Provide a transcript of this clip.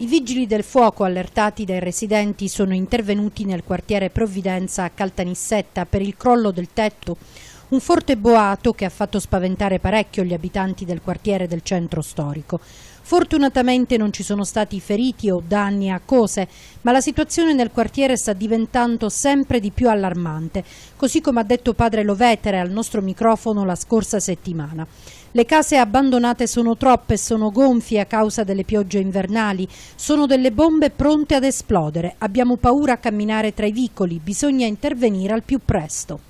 I vigili del fuoco allertati dai residenti sono intervenuti nel quartiere Provvidenza a Caltanissetta per il crollo del tetto, un forte boato che ha fatto spaventare parecchio gli abitanti del quartiere del centro storico. Fortunatamente non ci sono stati feriti o danni a cose, ma la situazione nel quartiere sta diventando sempre di più allarmante, così come ha detto padre Lovetere al nostro microfono la scorsa settimana. Le case abbandonate sono troppe sono gonfie a causa delle piogge invernali, sono delle bombe pronte ad esplodere, abbiamo paura a camminare tra i vicoli, bisogna intervenire al più presto.